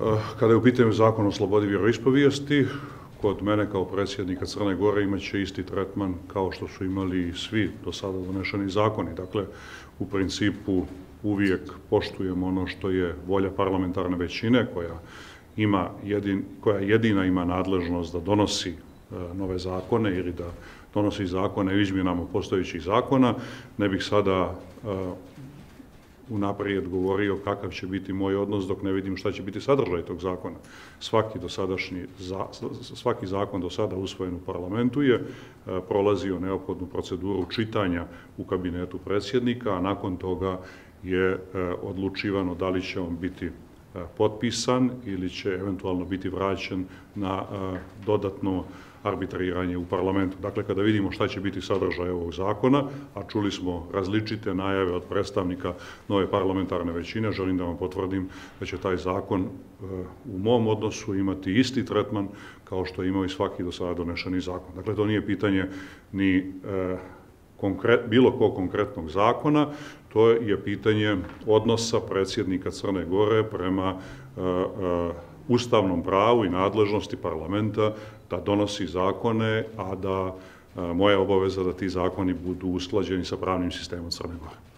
Eh, kada je u pitanju zakon o slobodi vjeroispovijesti, kod mene kao predsjednika Crne Gore imaće isti tretman kao što su imali svi do sada donešeni zakoni. Dakle, u principu uvijek poštujemo ono što je volja parlamentarne većine koja ima jedin, koja jedina ima nadležnost da donosi e, nove zakone ili da donosi zakone u izmjenama postojećih zakona. Ne bih sada e, unaprijed govorio kakav će biti moj odnos dok ne vidim šta će biti sadržaj tog zakona. Svaki, dosadašnji, svaki zakon do sada usvojen u parlamentu je e, prolazio neophodnu proceduru čitanja u kabinetu predsjednika, a nakon toga je e, odlučivano da li će on biti E, potpisan ili će eventualno biti vraćen na e, dodatno arbitriranje u parlamentu. Dakle, kada vidimo šta će biti sadržaj ovog zakona, a čuli smo različite najave od predstavnika nove parlamentarne većine, želim da vam potvrdim da će taj zakon e, u mom odnosu imati isti tretman kao što je imao i svaki do sada donešeni zakon. Dakle, to nije pitanje ni konkret, bilo kog konkretnog zakona, to je pitanje odnosa predsjednika Crne Gore prema e, e ustavnom pravu i nadležnosti parlamenta da donosi zakone, a da e, moja obaveza da ti zakoni budu usklađeni sa pravnim sistemom Crne Gore.